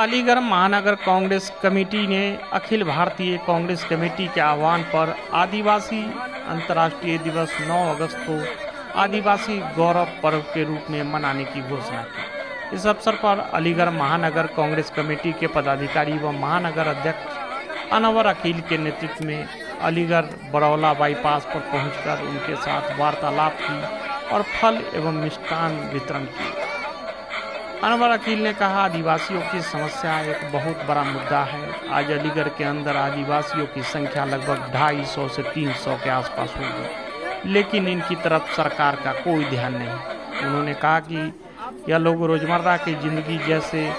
अलीगढ़ महानगर कांग्रेस कमेटी ने अखिल भारतीय कांग्रेस कमेटी के आह्वान पर आदिवासी अंतर्राष्ट्रीय दिवस 9 अगस्त को आदिवासी गौरव पर्व के रूप में मनाने की घोषणा की। इस अवसर पर अलीगढ़ महानगर कांग्रेस कमेटी के पदाधिकारी व महानगर अध्यक्ष अनवर अकील के नेतृत्व में अलीगढ़ बरौला बाईपास पर पहुंचकर उनके साथ वार्तालाप की और फल एवं मिष्टान वितरण की। अनवर अकील ने कहा, आदिवासियों की समस्या एक बहुत बड़ा मुद्दा है। आज अलीगढ़ के अंदर आदिवासियों की संख्या लगभग ढाई सौ से तीन सौ के आसपास होगी। लेकिन इनकी तरफ़ सरकार का कोई ध्यान नहीं। उन्होंने कहा कि यह लोग रोज़मर्रा की ज़िंदगी जैसे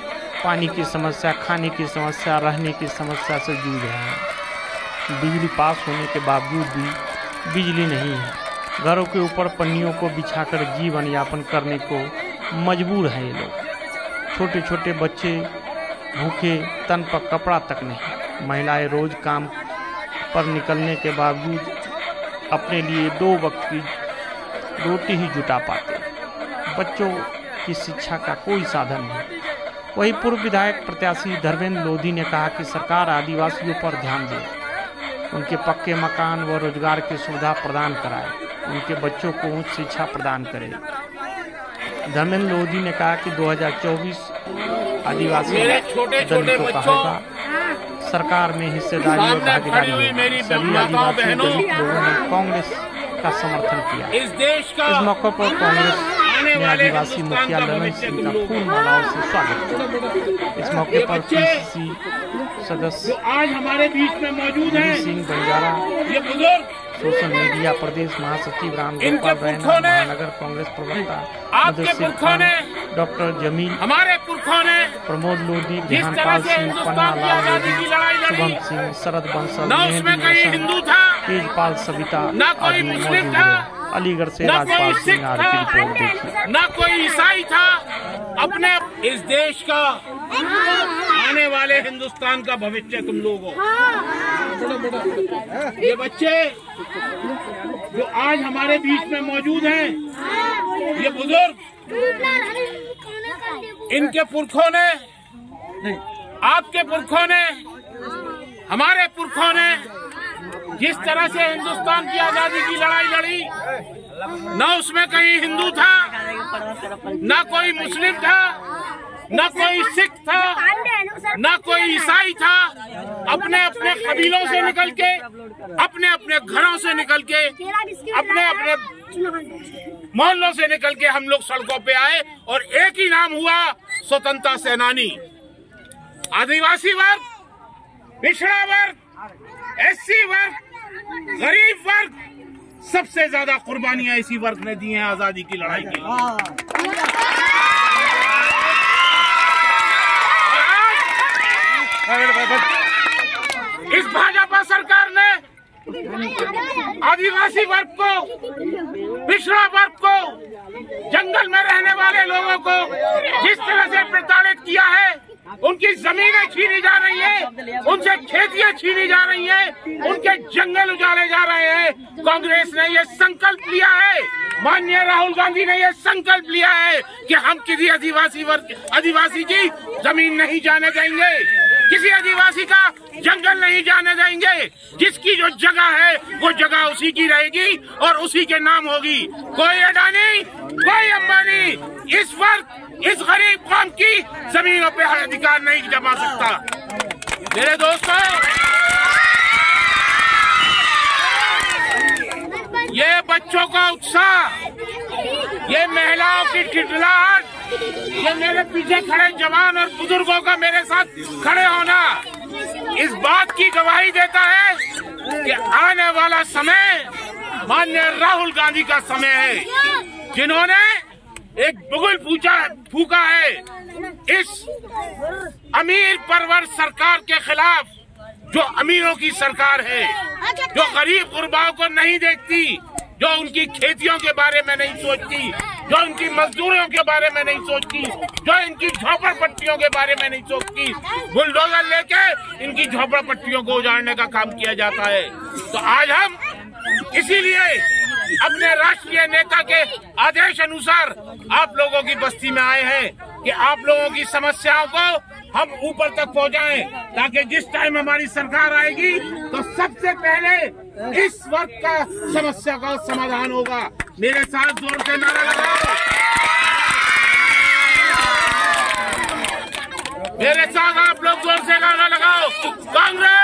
पानी की समस्या, खाने की समस्या, रहने की समस्या से जूझ रहे हैं। बिजली पास होने के बावजूद भी बिजली नहीं है। घरों के ऊपर पन्नियों को बिछाकर जीवन यापन करने को मजबूर हैं ये लोग। छोटे छोटे बच्चे, भूखे, तन पर कपड़ा तक नहीं। महिलाएँ रोज काम पर निकलने के बावजूद अपने लिए दो वक्त की रोटी ही जुटा पाते बच्चों की शिक्षा का कोई साधन नहीं। वही पूर्व विधायक प्रत्याशी धर्मेंद्र लोधी ने कहा कि सरकार आदिवासियों पर ध्यान दे। उनके पक्के मकान व रोज़गार की सुविधा प्रदान कराए। उनके बच्चों को उच्च शिक्षा प्रदान करे। धर्मेंद्र लोधी ने कहा कि 2024 आदिवासी दलितों का होगा सरकार में हिस्सेदारी और भागीदारी सभी आदिवासी दलित लोगों ने कांग्रेस का समर्थन किया। इस देश का इस मौके पर कांग्रेस आने ने वाले आदिवासी मुखिया ललन सिंह का पूर्ण फूल मालाओं से स्वागत किया। मौके पर पीसीसी सदस्य आज हमारे बीच में मौजूद हैं सिंह बंजारा ये बुज़ुर्ग। सोशल मीडिया प्रदेश महासचिव राम गोपाल रैना महानगर कांग्रेस प्रवक्ता आपके पुरखों ने डॉक्टर जमील हमारे पुरखों ने प्रमोद लोधी से सिंह पन्ना लाल लोधी शुभम सिंह शरद बंसल तेजपाल सविता न कोई आदि मुस्लिम मौजूद था, अलीगढ़ से राजपाल सिंह आर की रिपोर्ट देखिए। न कोई ईसाई था। अपने इस देश का आने वाले हिंदुस्तान का भविष्य तुम लोग हो ये बच्चे जो आज हमारे बीच में मौजूद हैं, ये बुज़ुर्ग, इनके पुरखों ने, आपके पुरखों ने, हमारे पुरखों ने जिस तरह से हिंदुस्तान की आज़ादी की लड़ाई लड़ी, न उसमें कहीं हिंदू था, न कोई मुस्लिम था न कोई सिख था न कोई ईसाई था अपने अपने कबीलों से निकल के अपने अपने घरों से निकल के अपने अपने मोहल्लों से निकल के हम लोग सड़कों पे आए और एक ही नाम हुआ स्वतंत्रता सेनानी। आदिवासी वर्ग पिछड़ा वर्ग एससी वर्ग गरीब वर्ग सबसे ज़्यादा कुर्बानियाँ इसी वर्ग ने दी हैं आज़ादी की लड़ाई के लिए इस भाजपा सरकार ने आदिवासी वर्ग को, पिछड़ा वर्ग को, जंगल में रहने वाले लोगों को जिस तरह से प्रताड़ित किया है, उनकी जमीनें छीनी जा रही है, उनसे खेतियाँ छीनी जा रही हैं, उनके जंगल उजाड़े जा रहे हैं। कांग्रेस ने ये संकल्प लिया है, माननीय राहुल गांधी ने ये संकल्प लिया है कि हम किसी आदिवासी वर्ग, आदिवासी की ज़मीन नहीं जाने देंगे। किसी आदिवासी का जंगल नहीं जाने देंगे। जिसकी जो जगह है, वो जगह उसी की रहेगी और उसी के नाम होगी। कोई अडानी, कोई अंबानी, इस वर्ग, इस गरीब कौम की जमीनों पे अधिकार नहीं जमा सकता। मेरे दोस्तों, ये बच्चों का उत्साह, ये महिलाओं की टिटलाहट ये मेरे पीछे खड़े जवान और बुज़ुर्गों का मेरे साथ खड़े होना इस बात की गवाही देता है कि आने वाला समय माननीय राहुल गांधी का समय है। जिन्होंने एक बुगुल पूछा, फूका है इस अमीर परवर सरकार के खिलाफ जो अमीरों की सरकार है, जो गरीब गुरबाओं को नहीं देखती जो उनकी खेतियों के बारे में नहीं सोचती, जो उनकी मजदूरों के बारे में नहीं सोचती, जो इनकी झोपड़पट्टियों के बारे में नहीं सोचती, बुलडोजर लेके इनकी झोपड़पट्टियों को उजाड़ने का काम किया जाता है। तो आज हम इसीलिए अपने राष्ट्रीय नेता के आदेश अनुसार आप लोगों की बस्ती में आए हैं कि आप लोगों की समस्याओं को हम ऊपर तक पहुंचाएँ ताकि जिस टाइम हमारी सरकार आएगी तो सबसे पहले इस वर्ग का समस्या का समाधान होगा। मेरे साथ ज़ोर से नारा लगाओ। मेरे साथ आप लोग ज़ोर से नारा लगाओ। कांग्रेस!